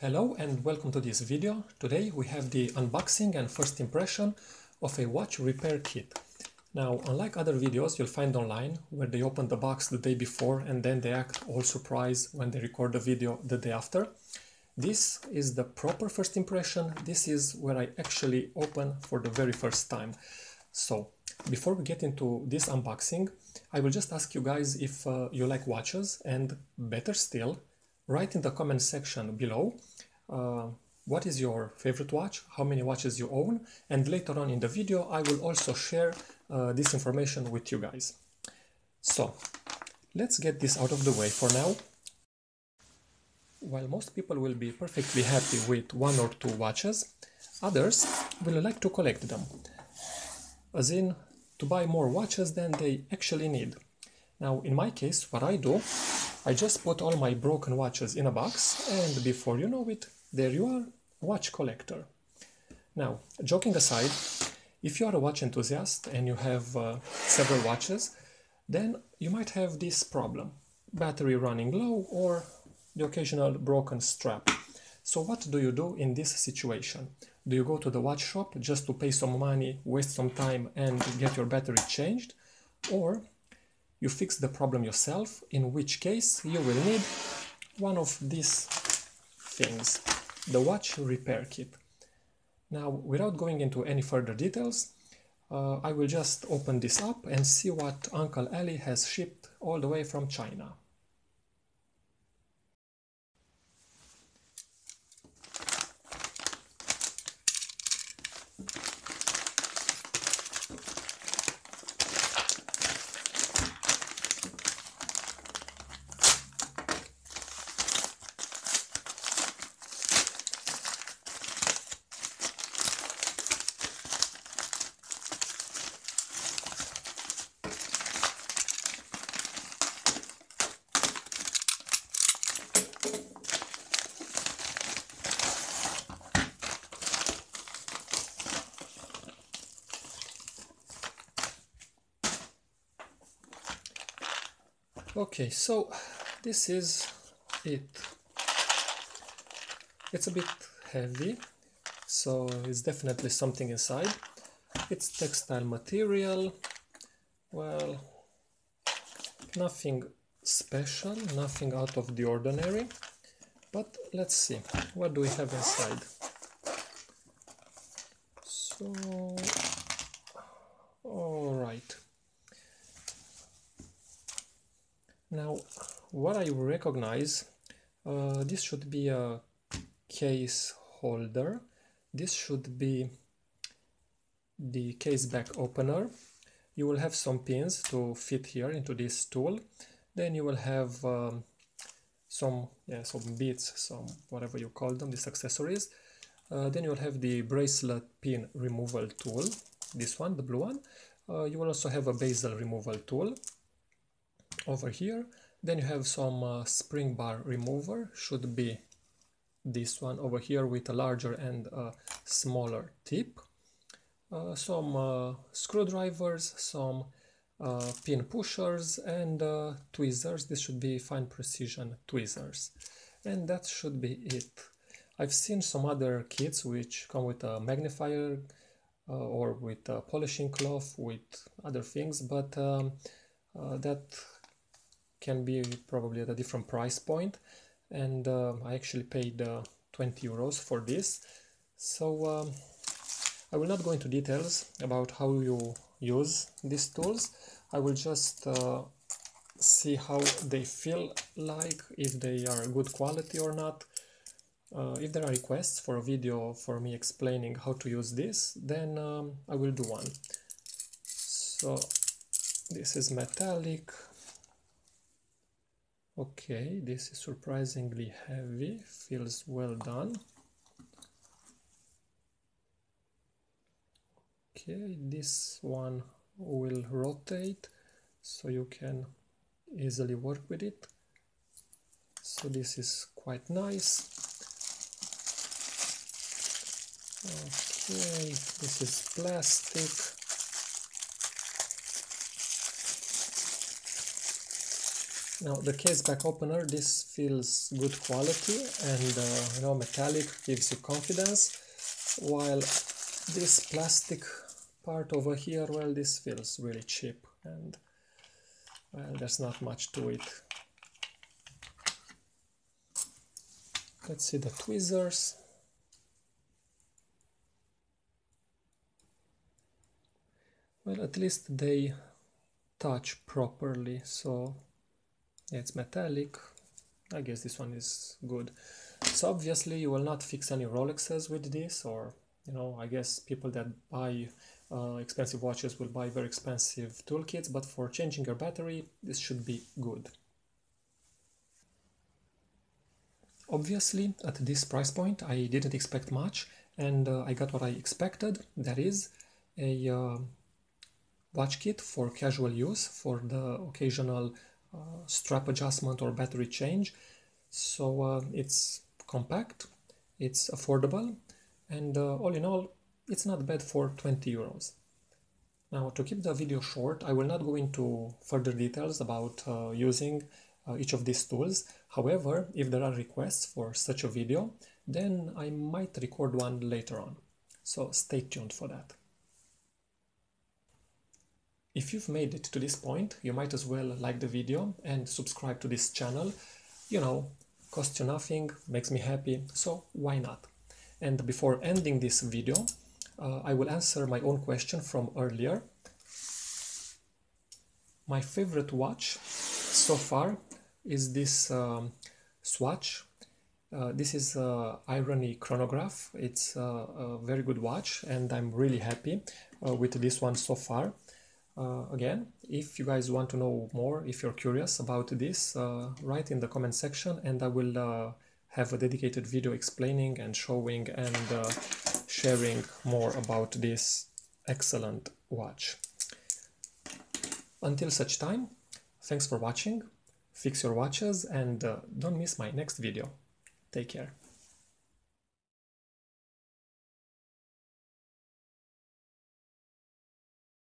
Hello and welcome to this video. Today we have the unboxing and first impression of a watch repair kit. Now, unlike other videos you'll find online where they open the box the day before and then they act all surprised when they record the video the day after, this is the proper first impression. This is where I actually open for the very first time. So, before we get into this unboxing, I will just ask you guys if uh, you like watches and better still, write in the comment section below uh, what is your favorite watch, how many watches you own, and later on in the video I will also share uh, this information with you guys. So, let's get this out of the way for now. While most people will be perfectly happy with one or two watches, others will like to collect them, as in to buy more watches than they actually need. Now, in my case, what I do, I just put all my broken watches in a box, and before you know it, there you are, watch collector. Now, joking aside, if you are a watch enthusiast and you have uh, several watches, then you might have this problem. Battery running low or the occasional broken strap. So what do you do in this situation? Do you go to the watch shop just to pay some money, waste some time and get your battery changed? Or you fix the problem yourself, in which case you will need one of these things the watch repair kit. Now, without going into any further details, uh, I will just open this up and see what Uncle Ali has shipped all the way from China. Okay, so this is it. It's a bit heavy, so it's definitely something inside. It's textile material. Well, nothing special, nothing out of the ordinary. But let's see, what do we have inside? So, all right. Now, what I recognize, uh, this should be a case holder. This should be the case back opener. You will have some pins to fit here into this tool. Then you will have um, some, yeah, some bits, some whatever you call them, these accessories. Uh, then you will have the bracelet pin removal tool, this one, the blue one. Uh, you will also have a bezel removal tool over here. Then you have some uh, spring bar remover. Should be this one over here with a larger and a smaller tip. Uh, some uh, screwdrivers some uh, pin pushers and uh, tweezers. This should be fine precision tweezers. And that should be it. I've seen some other kits which come with a magnifier uh, or with a polishing cloth with other things but um, that can be probably at a different price point. And uh, I actually paid uh, 20 euros for this. So um, I will not go into details about how you use these tools. I will just uh, see how they feel like if they are good quality or not. Uh, if there are requests for a video for me explaining how to use this then um, I will do one. So this is metallic Okay, this is surprisingly heavy, feels well done. Okay, this one will rotate so you can easily work with it. So this is quite nice. Okay, this is plastic. Now the case back opener this feels good quality and uh, you know metallic gives you confidence while this plastic part over here well this feels really cheap and well there's not much to it. Let's see the tweezers. Well at least they touch properly so it's metallic. I guess this one is good. So obviously you will not fix any Rolexes with this or you know I guess people that buy uh, expensive watches will buy very expensive toolkits but for changing your battery this should be good. Obviously at this price point I didn't expect much and uh, I got what I expected. That is a uh, watch kit for casual use for the occasional strap adjustment or battery change. So uh, it's compact, it's affordable, and uh, all in all, it's not bad for 20 euros. Now, to keep the video short, I will not go into further details about uh, using uh, each of these tools. However, if there are requests for such a video, then I might record one later on. So stay tuned for that. If you've made it to this point, you might as well like the video and subscribe to this channel. You know, costs you nothing, makes me happy, so why not? And before ending this video, uh, I will answer my own question from earlier. My favorite watch so far is this um, Swatch. Uh, this is uh, Irony Chronograph. It's uh, a very good watch and I'm really happy uh, with this one so far. Uh, again, if you guys want to know more, if you're curious about this, uh, write in the comment section and I will uh, have a dedicated video explaining and showing and uh, sharing more about this excellent watch. Until such time, thanks for watching, fix your watches and uh, don't miss my next video. Take care.